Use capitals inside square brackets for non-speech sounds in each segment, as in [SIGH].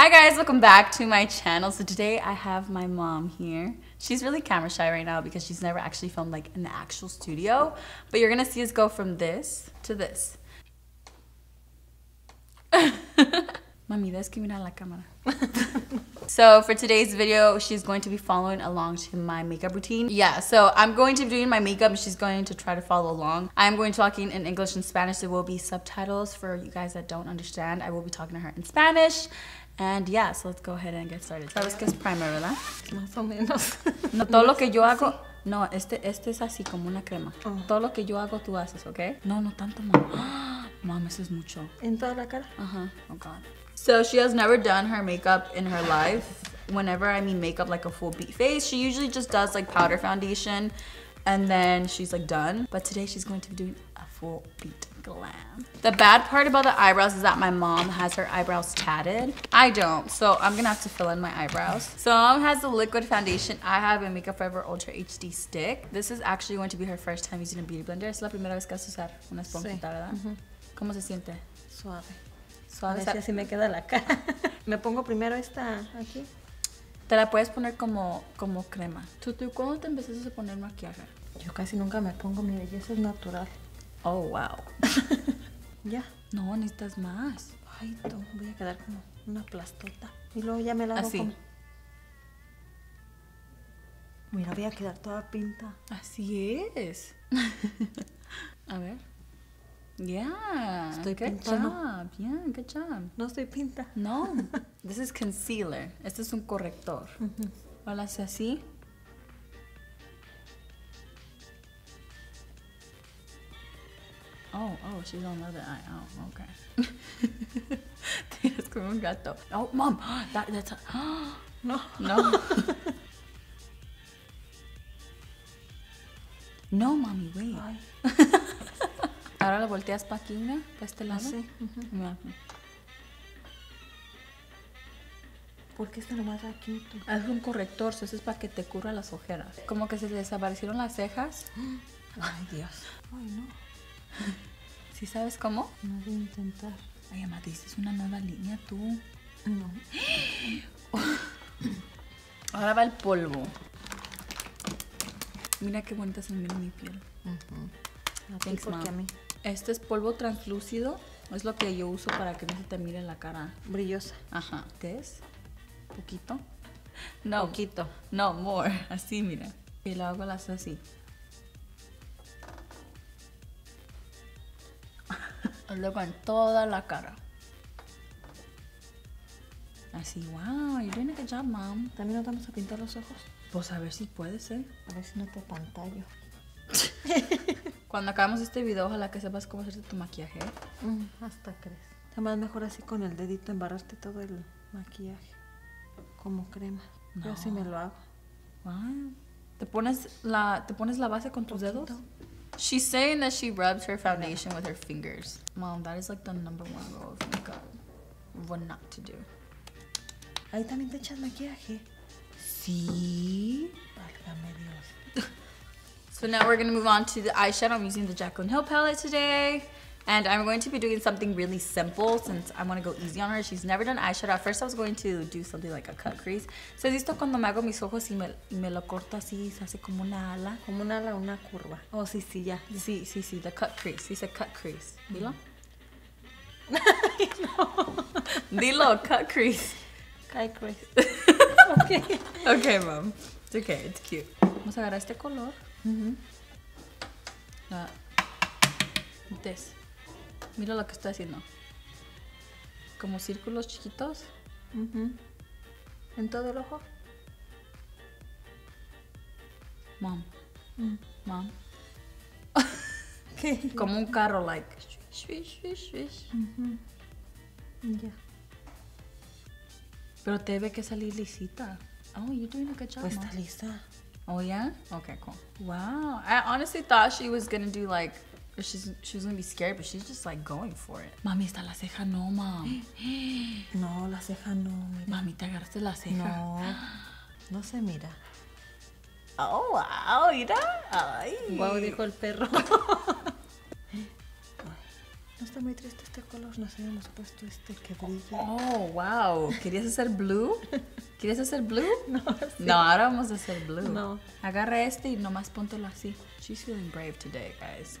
Hi guys, welcome back to my channel. So today I have my mom here. She's really camera shy right now because she's never actually filmed like in the actual studio. But you're gonna see us go from this to this. [LAUGHS] Mami, des que mirar la cámara. [LAUGHS] so for today's video, she's going to be following along to my makeup routine. Yeah, so I'm going to be doing my makeup and she's going to try to follow along. I'm going to be talking in English and Spanish. There will be subtitles for you guys that don't understand. I will be talking to her in Spanish. And yeah, so let's go ahead and get started. Sabes que es primer, ¿verdad? Más o menos. [LAUGHS] No, todo lo que yo hago, no, este, este es así como una crema. Todo lo que yo hago tú haces, ¿ok? No, no tanto, mam. [GASPS] Mom, eso es mucho. En toda la cara. Uh-huh. Oh god. So she has never done her makeup in her life. Whenever I mean makeup like a full beat face, she usually just does like powder foundation and then she's like done. But today she's going to be doing a full beat glam. The bad part about the eyebrows is that my mom has her eyebrows tatted. I don't, so I'm gonna have to fill in my eyebrows. So mom has the liquid foundation. I have a Makeup Forever Ultra HD stick. This is actually going to be her first time using a beauty blender. Es la primera vez que vas a usar una esponjita, ¿verdad? ¿Cómo se siente? Suave. A Suave. ver si así me queda la cara. [LAUGHS] me pongo primero esta aquí. Te la puedes poner como, como crema. ¿Tú, tú cuándo te empezaste a poner maquillaje? Yo casi nunca me pongo, mi belleza es natural. Oh, wow. [LAUGHS] Ya. no, necesitas más. Ay, no, voy a quedar como una plastota. Y luego ya me la hago Así. Mira, voy a quedar toda pinta. Así es. [LAUGHS] a ver. Yeah. Estoy good pintando. job. Yeah, good job. No estoy pinta. No, [LAUGHS] this is concealer. Este es un corrector. Ahora hace así. Oh, oh, she's on the other eye. Oh, okay. [LAUGHS] Tienes como un gato. Oh, mom, that, that's a, [GASPS] No. no. [LAUGHS] no, mami, wait. [LAUGHS] Ahora la volteas para aquí una, para este lado. así. Mira. ¿Por qué está nomás aquí tú? Es un corrector, so eso es para que te cubra las ojeras. Como que se desaparecieron las cejas. [GASPS] Ay, Dios. Ay, no. [LAUGHS] ¿Sí sabes cómo? No voy a intentar. Ay, te hiciste una nueva línea tú. No. [GASPS] Ahora va el polvo. Mira qué bonita se me mira mi piel. A ti, Thanks, porque a mí. Este es polvo translúcido. Es lo que yo uso para que no se te mire la cara. Brillosa. Ajá. ¿Qué es? ¿Poquito? [LAUGHS] No. Poquito. No, more. Así, mira. Y lo hago las así. Luego en toda la cara. Así, wow, you're doing a good job, mom. También nos vamos a pintar los ojos. Pues a ver si puedes, ¿eh? A ver si no te pantallo. [LAUGHS] Cuando acabamos este video, ojalá que sepas cómo hacerte tu maquillaje. Mm, hasta crees. Está más mejor así con el dedito embarrarte todo el maquillaje. Como crema. Yo así me lo hago. Wow. ¿Te pones la, ¿te pones la base con tus dedos? She's saying that she rubs her foundation with her fingers. Mom, that is like the number one rule of makeup. What not to do. Ahí también te echas maquillaje. Dios. [LAUGHS] So now we're gonna move on to the eyeshadow. I'm using the Jaclyn Hill palette today. And I'm going to be doing something really simple since I want to go easy on her. She's never done eyeshadow. At first I was going to do something like a cut crease. So has visto cuando me hago mis ojos y me, me lo corto así, se hace como una ala. Como una ala, una curva. Oh, sí, sí, ya. Sí, sí, sí, the cut crease. Dice cut crease. Dilo. [LAUGHS] no. Dilo, cut crease. Kai Grace. [LAUGHS] Okay, Okay, mom. It's okay, it's cute. Vamos a agarrar este color. La- This. Mira lo que estoy haciendo. Como círculos chiquitos. Ujú. En todo el ojo. Mom. Mm. Mom. [LAUGHS] ¿Qué? Como un carro, like. Swish, swish, swish. Ya. Pero te debe que salir lisita. Oh, you're doing a good job, Pues está lista. Oh yeah? Okay, cool. Wow. I honestly thought she was gonna do like or she's she was gonna be scared, but she's just like going for it. Mami, está la ceja no, mom. [GASPS] No, la ceja no, mira. Mami, te agarraste la ceja. No. No se mira. Oh, wow, mira. Ay. Guau, dijo el perro. [LAUGHS] [LAUGHS] No está muy triste este color, nos habíamos puesto este que brilla. Oh, wow. ¿Querías hacer blue? ¿Quieres hacer blue? [LAUGHS] No, No, ahora vamos a hacer blue. No. Agarra este y nomás póntelo así. She's feeling brave today, guys.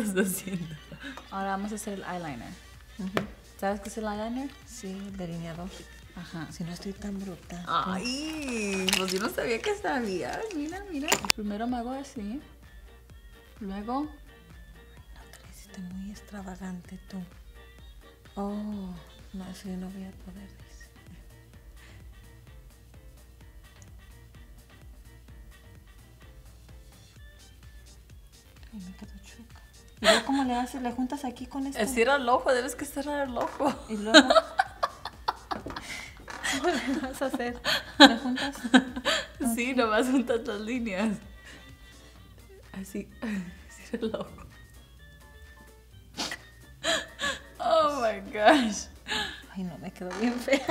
Estás haciendo? Ahora vamos a hacer el eyeliner. ¿Sabes qué es el eyeliner? Sí, el delineador. Ajá. Si no estoy tan bruta. Ay, pues yo no sabía que sabías. Mira, mira. Primero me hago así. Luego. No te lo hiciste muy extravagante tú. Oh, no, eso yo no voy a poder decir. Ay, me quedó chuca. ¿Y luego cómo le haces? ¿Le juntas aquí con esto? Cierra el ojo, debes que cerrar el ojo. Y luego... [LAUGHS] ¿Cómo le vas a hacer? ¿Le juntas? [LAUGHS] Sí, nomás juntas las líneas. Así. [LAUGHS] Cierra el ojo. Oh my gosh. Ay, no, me quedó bien fea.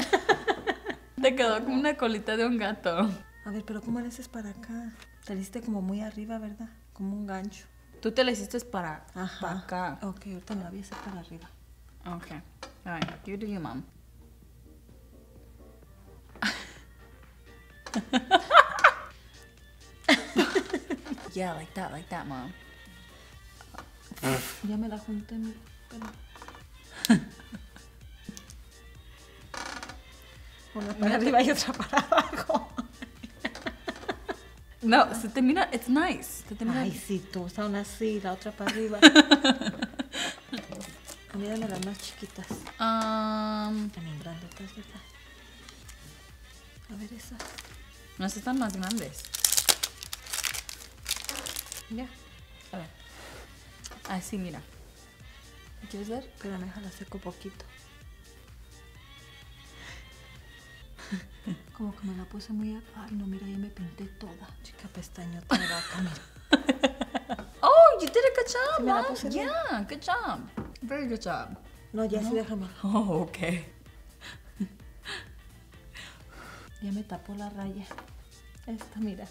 Te quedó como una colita de un gato. A ver, pero ¿cómo le haces para acá? Te le hiciste como muy arriba, ¿verdad? Como un gancho. Tú te la hiciste para, Ajá. para acá. Ok, ahorita me la voy a hacer para arriba. Okay. All right. It to your mom. yeah, like that, like that, mom. Ya me la junté, mira. Pero... Una para arriba y otra para abajo. No, se te mira, it's nice. Se. Ay, sí, tú, está una así, la otra para arriba. A mí dame las más chiquitas. Um, También grandotas, ¿verdad? A ver esas. no están más grandes. Ya. A ver. Así, mira. ¿Quieres ver? Pero déjala seco poquito. [LAUGHS] Como que me la puse muy... Ay, no, mira, ya me pinté toda. Chica pestañota de vaca, mira. [LAUGHS] Oh, you did a good job, Sí, me la mom. puse bien. Yeah, good job. Very good job. No, ya sí, déjame. Oh, okay. [LAUGHS] Ya me tapó la raya. Esta, mira.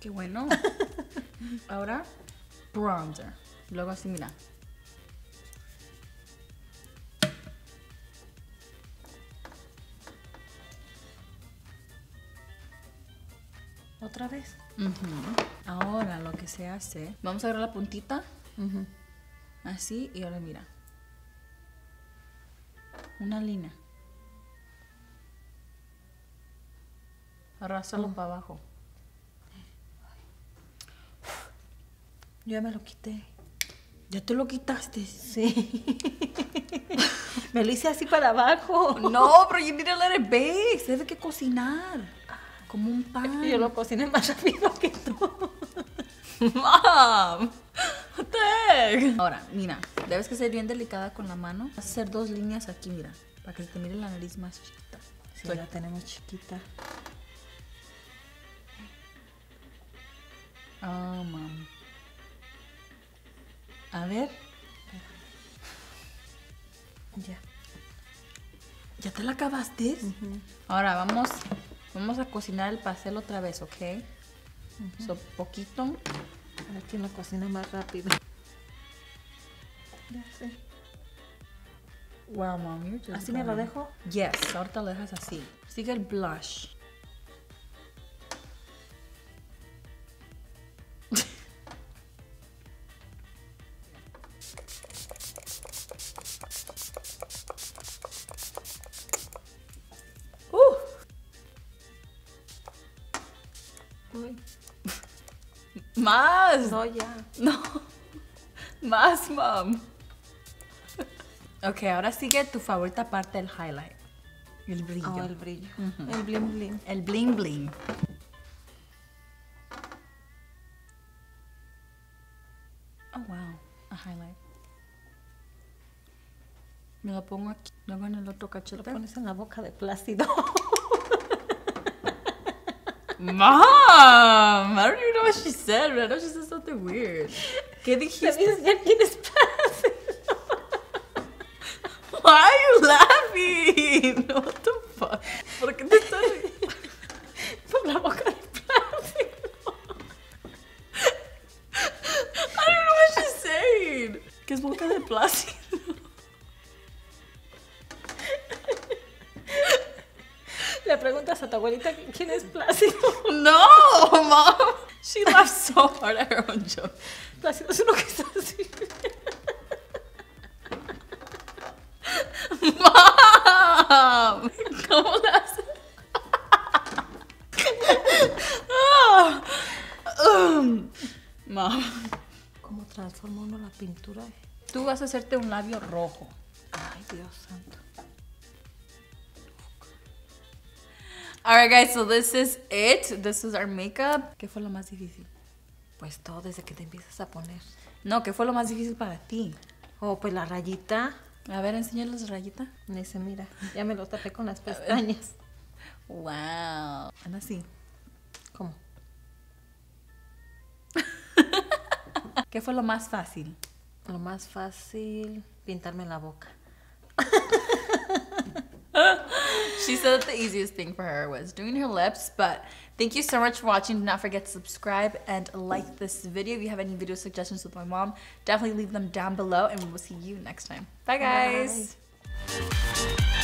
Qué bueno. Ahora, bronzer. Luego así, mira. ¿Otra vez? Ahora lo que se hace, vamos a agarrar la puntita, así, y ahora mira. Una línea. Arrástralo para abajo. Yo ya me lo quité. Ya te lo quitaste. Sí. [LAUGHS] me lo hice así para abajo. No, pero you need to let it bake. Se debe que cocinar. Como un pan. Yo lo cociné más rápido que tú. [LAUGHS] Mom, what the heck? Ahora, mira, debes que ser bien delicada con la mano. Vas a hacer dos líneas aquí, mira, para que se te mire la nariz más chiquita. Sí, Soy- la tenemos chiquita. Oh, mom. A ver, Ya. ¿ya te la acabaste? Ahora vamos, vamos a cocinar el pastel otra vez, ¿ok? So, poquito. A ver quién lo cocina más rápido. Ya sé. Wow, mom, you're just ¿Así me lo dejo? Yes, ahorita lo dejas así. Sigue el blush. Más. No, ya. No. [LAUGHS] Más, mom. Ok, ahora sigue tu favorita parte del highlight. El brillo. Oh, el brillo. El bling bling. El bling bling. Oh, wow. A highlight. Me lo pongo aquí. Luego en el otro Lo cachete. pones en la boca de Plácido. [LAUGHS] Mom, I don't even know what she said, but I know she said something weird. I think he's getting his dijiste? Why are you laughing? [LAUGHS] What the fuck? What are you estás? Por la boca de plástico. I don't know what she's saying. ¿Qué es boca de plástico? Preguntas a tu abuelita quién es Plácido. No, mom. She laughed so hard at her own joke. Plácido es uno que está así. Mom, ¿cómo le haces? Um, Mom, ¿Cómo transforma uno la pintura? tú vas a hacerte un labio rojo. Ay, Dios santo. Alright, guys, so this is it. This is our makeup. ¿Qué fue lo más difícil? Pues todo desde que te empiezas a poner. No, ¿qué fue lo más difícil para ti? Oh, pues la rayita. A ver, enséñales rayita. Dice, mira, ya me lo tapé con las [LAUGHS] pestañas. Wow. Anda así. ¿Cómo? [LAUGHS] ¿Qué fue lo más fácil? Lo más fácil, pintarme la boca. [LAUGHS] She said that the easiest thing for her was doing her lips, but thank you so much for watching. Do not forget to subscribe and like this video. If you have any video suggestions with my mom, definitely leave them down below and we will see you next time. Bye guys. Bye.